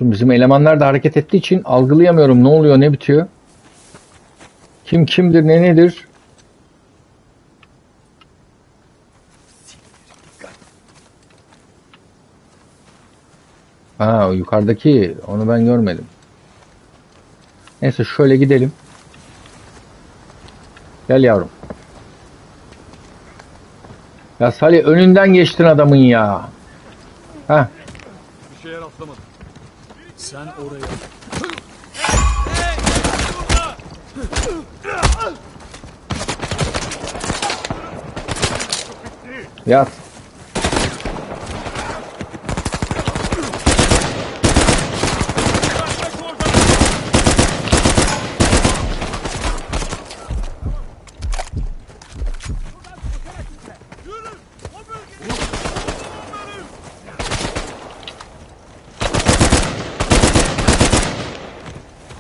Şimdi bizim elemanlar da hareket ettiği için algılayamıyorum ne oluyor ne bitiyor. Kim kimdir ne nedir? Ha o yukarıdaki onu ben görmedim. Neyse şöyle gidelim. Gel yavrum. Ya Salih önünden geçtin adamın ya. Ha. Sen oraya yat.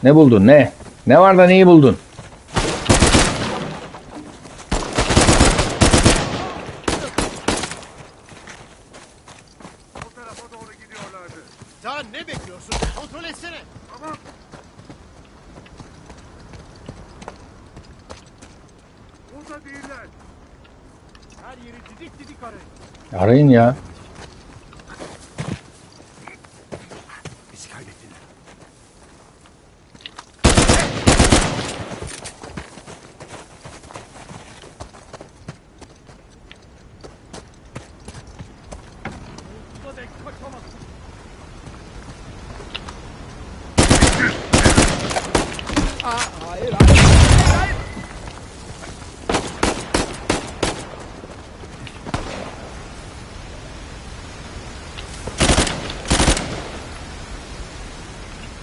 Ne buldun ne? Ne var da neyi buldun? Daha ne bekliyorsun? Kontrol etsene. Tamam. Burada değiller. Her yeri didik didik arayın. Arayın ya. Bizi kaybettiler. Bu dek kaçamazsın.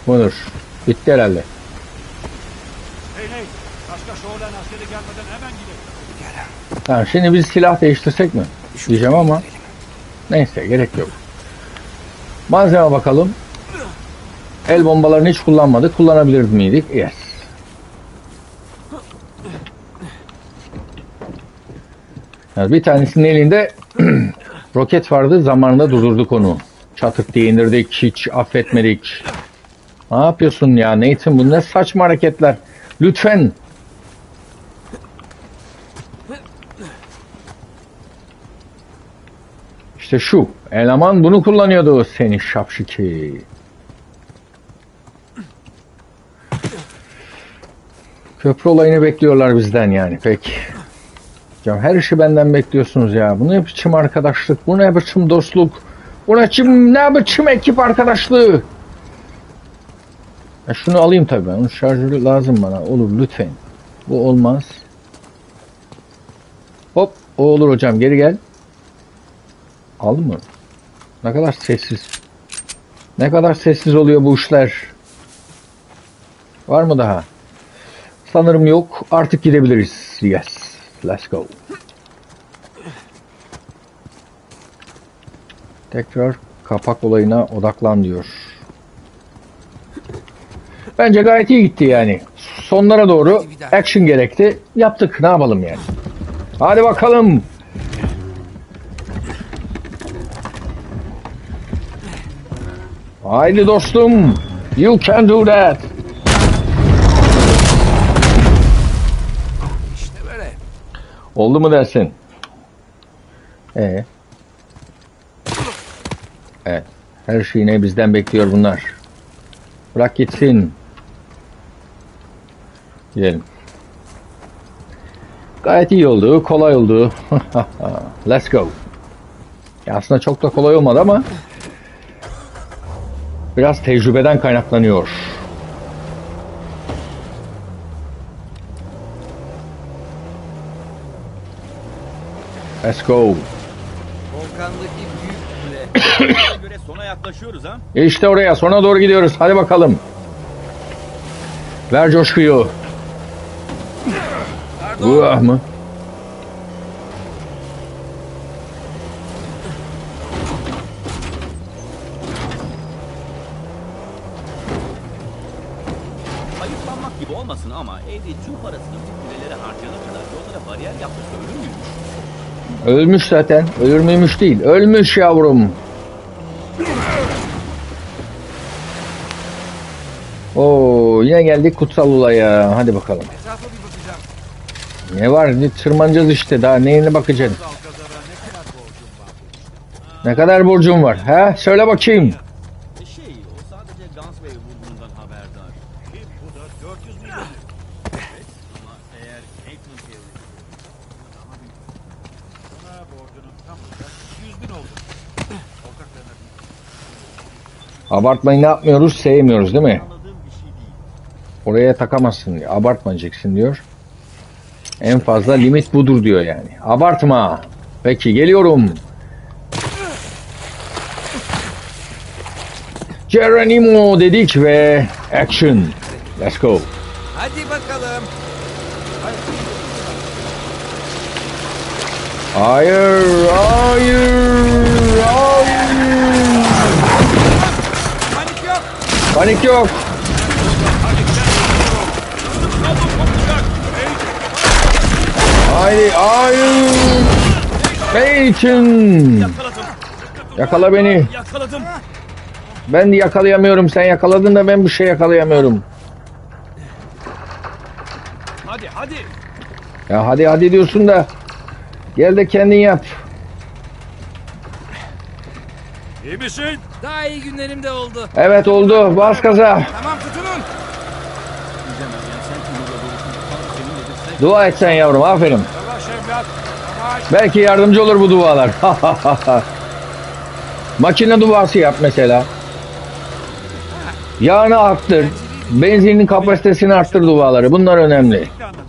Budur. Bitti herhalde. Hey hey. Başka şoğlen askeri gelmeden hemen gidelim. Tamam şimdi biz silah değiştirsek mi? Diyeceğim ama neyse gerek yok. Malzeme bakalım. El bombalarını hiç kullanmadık. Kullanabilir miydik? Yes. Yani bir tanesinin elinde roket vardı. Zamanında durdurduk onu. Çatık diye indirdik. Hiç affetmedik. Ne yapıyorsun ya Nathan? Bu ne saçma hareketler. Lütfen. İşte şu. Eleman bunu kullanıyordu seni şapşiki. Köprü olayını bekliyorlar bizden yani. Peki. Ya her işi benden bekliyorsunuz ya. Bu ne biçim arkadaşlık? Bu ne biçim dostluk? Bu ne biçim, ne biçim ekip arkadaşlığı? Ya şunu alayım tabii. Onun şarjörü lazım bana. Olur lütfen. Bu olmaz. Hop. O olur hocam. Geri gel. Aldın mı? Ne kadar sessiz. Ne kadar sessiz oluyor bu işler. Var mı daha? Sanırım yok. Artık gidebiliriz. Yes. Let's go. Tekrar kapak olayına odaklan diyor. Bence gayet iyi gitti yani. Sonlara doğru action gerekti. Yaptık. Ne yapalım yani? Hadi bakalım. Haydi dostum. You can do that. İşte böyle. Oldu mu dersin? Ee. Evet. Her şeyi ne bizden bekliyor bunlar. Bırak gitsin. Gidelim. Gayet iyi oldu. Kolay oldu. Let's go. Ya aslında çok da kolay olmadı ama biraz tecrübeden kaynaklanıyor. Let's go. Volkandaki büyük kule. Göre sona yaklaşıyoruz ha. İşte oraya sona doğru gidiyoruz. Hadi bakalım. Ver coşkuyu. Vah mı? Ölmüş zaten. Ölür müymüş değil. Ölmüş yavrum. Oo, yine geldik kutsal olaya. Hadi bakalım. Ne var? Tırmanacağız işte. Daha neyine bakacaksın? Ne kadar borcum var? Ha? Söyle bakayım. E şey, o sadece Gunsway vurgunundan haberdar. Ki bu da 400 milyon. Evet ama eğer Caitlin Taylor Sana borcunun tamında 100 bin oldu. Ortaklarına Abartmayı ne yapmıyoruz? Sevmiyoruz değil mi? şey. Oraya takamazsın diyor. Abartmayacaksın diyor. En fazla limit budur diyor yani. Abartma. Peki geliyorum. Geronimo dedik ve action. Let's go. Hadi bakalım. Hayır, hayır, hayır. Panik yok. Haydi, hayır. Peyton. Yakala beni. Yakaladım. Ben yakalayamıyorum. Sen yakaladın da ben bir şey yakalayamıyorum. Hadi hadi. Ya hadi hadi diyorsun da. Gel de kendin yap. İyi misin? Daha iyi günlerim de oldu. Evet oldu. Bas gaza. Tamam tutunun. Dua et sen yavrum. Aferin. Yavaş evlat. Yavaş. Belki yardımcı olur bu dualar. Makine duası yap mesela. Yağını arttır. Benzinin kapasitesini arttır duaları. Bunlar önemli. Ne anlatacağım?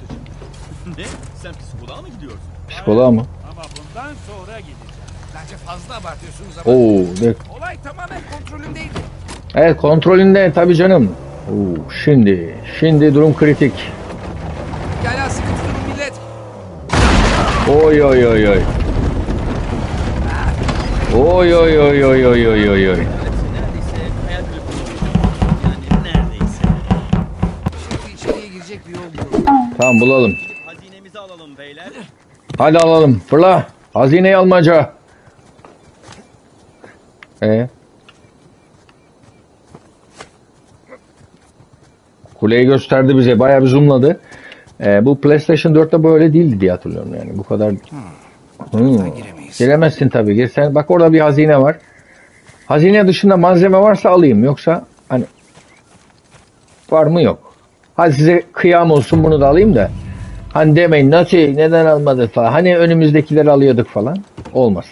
ne? Sen psikoloğa mı gidiyorsun? Psikoloğa mı? Ama bundan sonra gideceğim. Bence fazla abartıyorsunuz ama. Oo, de- Olay tamamen kontrolümdeydi. Evet kontrolünde tabii canım. Oo, şimdi, şimdi durum kritik. Gel sıkı tutunun millet. Oy oy oy oy. Oy oy oy oy oy oy oy oy. Evet neredeyse hayal kırıklığına uğradım. Yani neredeyse. Şimdi içeriye girecek bir yol bulalım. Tamam bulalım. Hazinemizi alalım beyler. Hadi alalım. Fırla. Hazineyi almaca. E. Kuleyi gösterdi bize. Bayağı bir zoomladı. E, bu PlayStation 4'te böyle değildi diye hatırlıyorum yani. Bu kadar Hmm. giremeyiz. Giremezsin tabii. Girsen bak orada bir hazine var. Hazine dışında malzeme varsa alayım. Yoksa hani var mı yok. Hadi size kıyam olsun bunu da alayım da. Hani demeyin nasıl neden almadık falan. Hani önümüzdekileri alıyorduk falan. Olmaz.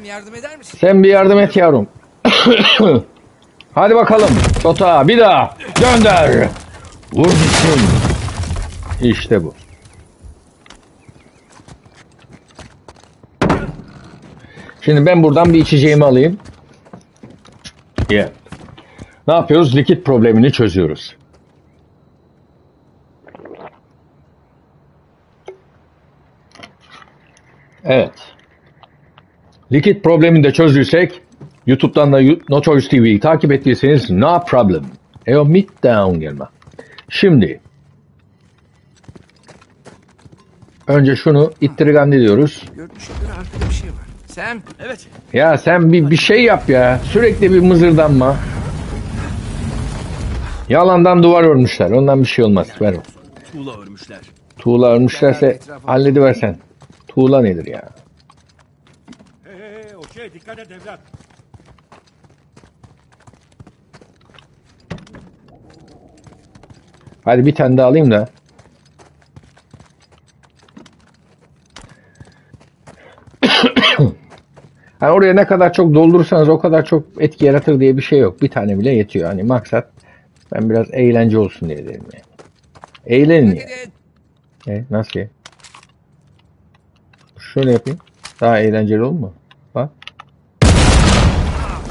Sam yardım eder misin? Sen bir yardım et yavrum. Hadi bakalım. Tota bir daha. Gönder. Vur gitsin. İşte bu. Şimdi ben buradan bir içeceğimi alayım. Yeah. Ne yapıyoruz? Likit problemini çözüyoruz. Evet. Likit problemini de çözdüysek YouTube'dan da No Choice TV'yi takip ettiyseniz no problem. Eo mit down gelme. Şimdi önce şunu ittirgan diyoruz. Görünüşe göre arkada bir şey var. Sam Evet. Ya sen bir, bir şey yap ya. Sürekli bir mızırdanma. Yalandan duvar örmüşler. Ondan bir şey olmaz. Ver. Tuğla örmüşler. Tuğla örmüşlerse hallediversen. Tuğla nedir ya? Hey hey hey o şey dikkat et evlat. Hadi bir tane daha alayım da. hani oraya ne kadar çok doldurursanız o kadar çok etki yaratır diye bir şey yok. Bir tane bile yetiyor. Hani maksat ben biraz eğlence olsun diye dedim yani. Eğlenin ya. E, nasıl ya? Şöyle yapayım. Daha eğlenceli olur mu?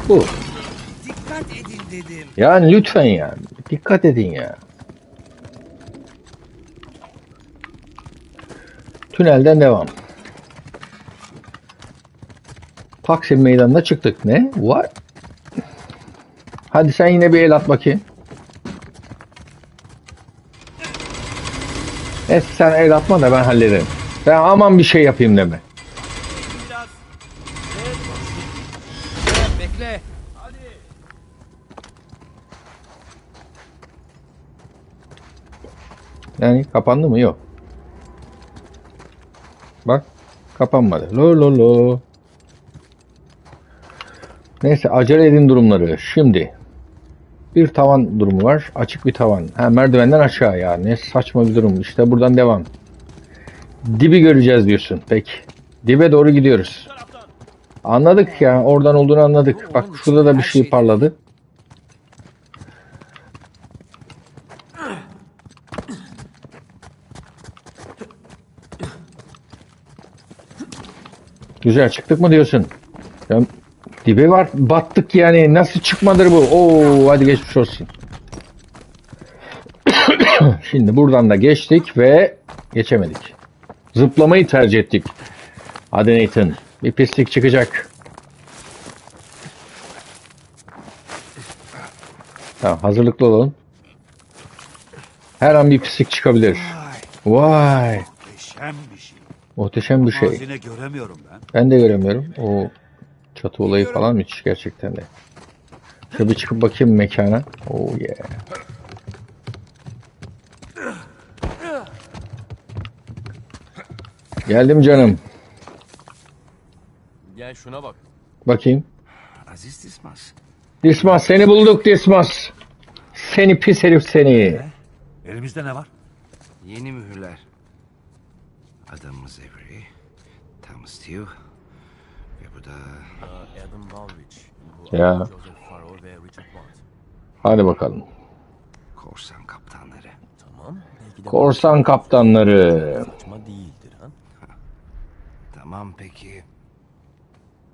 Bu. Dikkat edin dedim. Yani lütfen ya. Dikkat edin ya. Tünelden devam. Taksim meydanına çıktık. Ne? What? Hadi sen yine bir el at bakayım. Es sen el atma da ben hallederim. Sen aman bir şey yapayım deme. Biraz. Bekle. Yani kapandı mı? Yok. Bak kapanmadı. Lo lo lo. Neyse acele edin durumları. Şimdi bir tavan durumu var. Açık bir tavan. Ha, merdivenden aşağı ya. Ne saçma bir durum. İşte buradan devam. Dibi göreceğiz diyorsun. Peki. Dibe doğru gidiyoruz. Anladık ya. Oradan olduğunu anladık. Bak şurada da bir şey parladı. Güzel çıktık mı diyorsun? Ya, dibe var battık yani nasıl çıkmadır bu? Oo hadi geçmiş olsun. Şimdi buradan da geçtik ve geçemedik. Zıplamayı tercih ettik. Hadi Nathan bir pislik çıkacak. Tamam hazırlıklı olun. Her an bir pislik çıkabilir. Vay Muhteşem bir şey. Hazine göremiyorum ben. Ben de göremiyorum. O çatı olayı falan müthiş gerçekten de. Şöyle bir çıkıp bakayım mekana. Oh yeah. Geldim canım. Gel şuna bak. Bakayım. Aziz Dismas. Dismas seni bulduk Dismas. Seni pis herif seni. Elimizde ne var? Yeni mühürler. Adamımız Avery. Thomas Steele. Ve bu da... Adam Malrich. Bu Ya. Hadi bakalım. Korsan kaptanları. Tamam. Korsan kaptanları. saçma değildir ha. Tamam peki.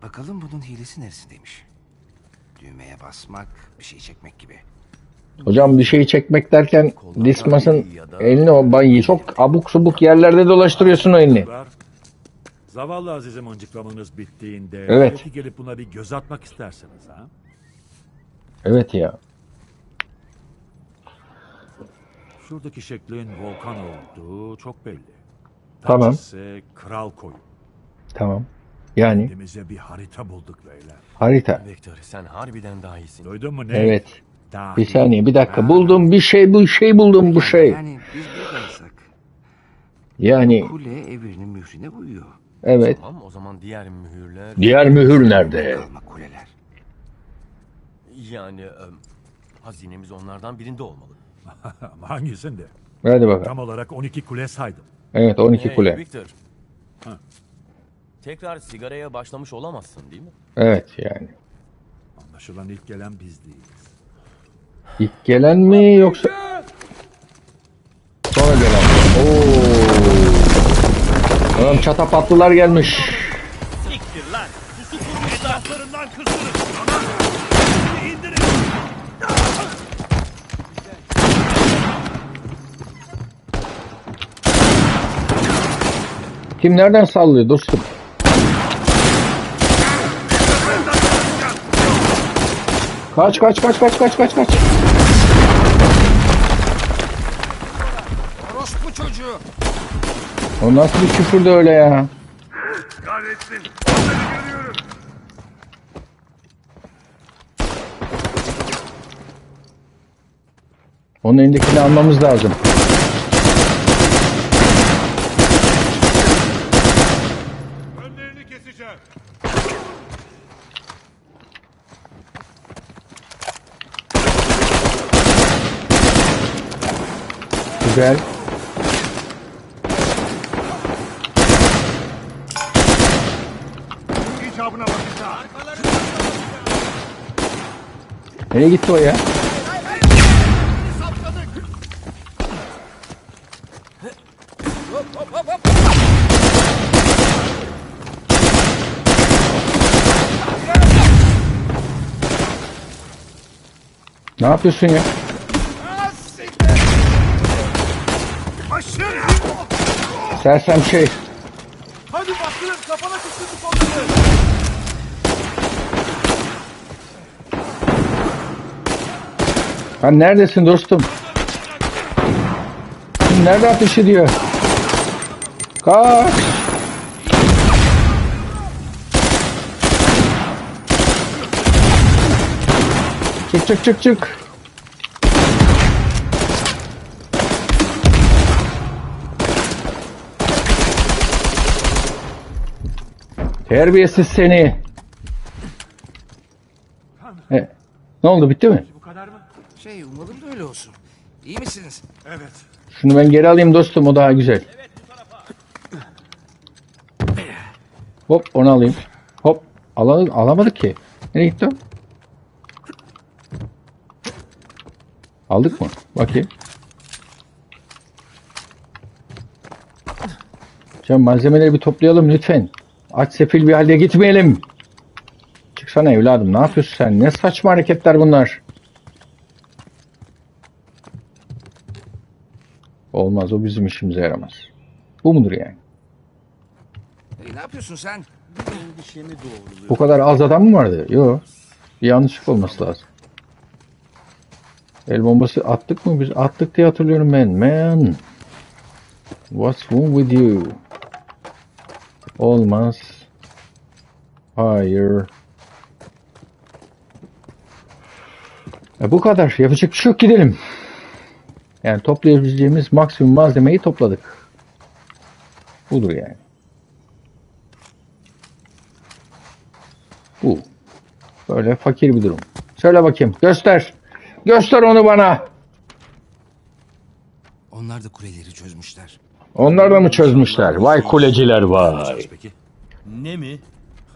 Bakalım bunun hilesi neresindeymiş? Düğmeye basmak, bir şey çekmek gibi. Hocam bir şey çekmek derken Dismas'ın elini o bayı çok abuk subuk yerlerde dolaştırıyorsun o elini. Zavallı Aziz'e mıncıklamanız bittiğinde Evet. belki gelip buna bir göz atmak istersiniz ha? Evet ya. Şuradaki şeklin volkan olduğu çok belli. Tamam. Taç ise kral koyu. Tamam. Yani Kendimize bir harita bulduk beyler. harita. Victor sen harbiden daha iyisin. Duydun mu ne? Evet. Bir saniye bir dakika. Buldum bir şey bu şey buldum bu şey. Yani biz buradaysak... Yani Kule evrenin mührüne uyuyor. evet. Tamam o zaman diğer mühürler... Diğer mühür nerede? Kuleler. Yani e, hazinemiz onlardan birinde olmalı. Ama hangisinde? Hadi bakalım. Tam olarak 12 kule saydım. Evet 12 Hey, kule. Victor. Tekrar sigaraya başlamış olamazsın değil mi? Evet yani. Anlaşılan ilk gelen biz değiliz. İlk gelen mi yoksa sonra gelen mi? Oo. Oğlum çatapatlılar gelmiş. Siktir. Kim nereden sallıyor dostum? Kaç kaç kaç kaç kaç kaç kaç. Orospu çocuğu. O nasıl bir küfür de öyle ya? Kahretsin. Onları görüyorum. Onun elindekini almamız lazım. Güzel. İcabına bakacağım. Nereye gitti o ya? Ne yapıyorsun ya? Sersem şey. Hadi bastırın kafana sıçtı onları. Ha neredesin dostum? Nerede ateş ediyor? Kaç! Çık çık çık çık. Terbiyesiz seni. E, ne oldu bitti mi? Bu kadar mı? Şey umalım da öyle olsun. İyi misiniz? Evet. Şunu ben geri alayım dostum o daha güzel. Hop onu alayım. Hop alalım alamadık ki. Nereye gitti o? Aldık mı? Bakayım. Can malzemeleri bir toplayalım lütfen. Aç sefil bir halde gitmeyelim. Çıksana evladım ne yapıyorsun sen? Ne saçma hareketler bunlar. Olmaz o bizim işimize yaramaz. Bu mudur yani? E, ne yapıyorsun sen? Bu kadar az adam mı vardı? Yok. Bir yanlışlık olması lazım. El bombası attık mı biz? Attık diye hatırlıyorum ben. Man. What's wrong with you? Olmaz. Hayır. E bu kadar. Yapacak bir şey yok. Gidelim. Yani toplayabileceğimiz maksimum malzemeyi topladık. Budur yani. Bu. Böyle fakir bir durum. Söyle bakayım. Göster. Göster onu bana. Onlar da kuleleri çözmüşler. Onlar da mı çözmüşler? Vay kuleciler vay. Peki. Ne mi?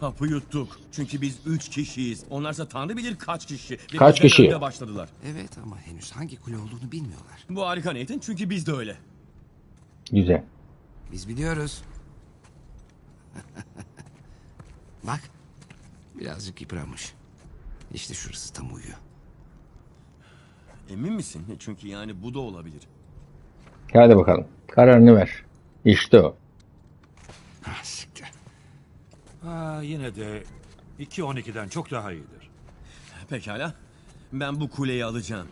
Hapı yuttuk. Çünkü biz üç kişiyiz. Onlarsa tanrı bilir kaç kişi. Ve Kaç bizden kişi? önde başladılar. Evet ama henüz hangi kule olduğunu bilmiyorlar. Bu harika Nathan çünkü biz de öyle. Güzel. Biz biliyoruz. Bak. Birazcık yıpranmış. İşte şurası tam uyuyor. Emin misin? Çünkü yani bu da olabilir. Hadi bakalım. Kararını ver. İşte o. Ah siktir. Ha, yine de 2-12'den çok daha iyidir. Pekala. Ben bu kuleyi alacağım.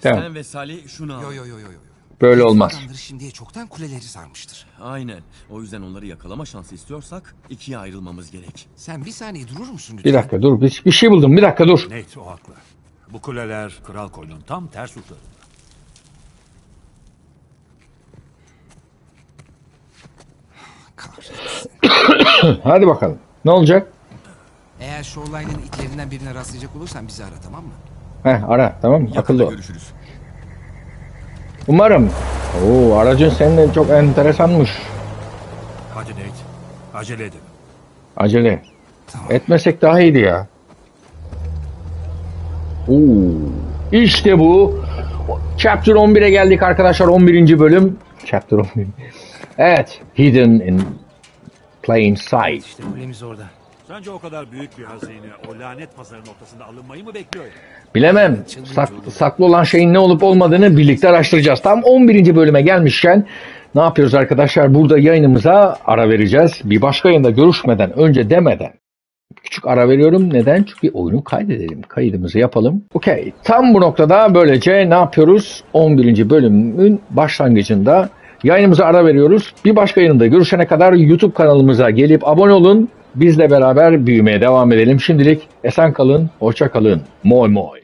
Tamam. Sen ve Salih şunu al. Yo yo yo yo yo. Böyle olmaz. Adamları şimdiye çoktan kuleleri sarmıştır. Aynen. O yüzden onları yakalama şansı istiyorsak ikiye ayrılmamız gerek. Sen bir saniye durur musun lütfen? Bir dakika dur. Bir, bir şey buldum. Bir dakika dur. Nate o haklı. Bu kuleler Kral Koyun'un tam ters uçlarında. Kahretsin. Hadi bakalım. Ne olacak? Eğer Shoreline'ın itlerinden birine rastlayacak olursan bizi ara tamam mı? Heh ara tamam mı? Akıllı Yakında ol. görüşürüz. Umarım. Oo aracın senin çok enteresanmış. Hadi Nate. Acele edin. Acele. Tamam. Etmesek daha iyiydi ya. Oo. İşte bu. Chapter 11'e geldik arkadaşlar. 11. bölüm. Chapter 11. Evet. Hidden in plain sight. İşte kulemiz orada. Sence o kadar büyük bir hazine o lanet pazarın ortasında alınmayı mı bekliyor? Bilemem. Sak- saklı olan şeyin ne olup olmadığını birlikte araştıracağız. Tam 11. bölüme gelmişken ne yapıyoruz arkadaşlar? Burada yayınımıza ara vereceğiz. Bir başka yayında görüşmeden önce demeden küçük ara veriyorum. Neden? Çünkü oyunu kaydedelim. Kaydımızı yapalım. Okey. Tam bu noktada böylece ne yapıyoruz? 11. bölümün başlangıcında yayınımıza ara veriyoruz. Bir başka yayında görüşene kadar YouTube kanalımıza gelip abone olun. Bizle beraber büyümeye devam edelim. Şimdilik esen kalın, hoşça kalın. Moy moy.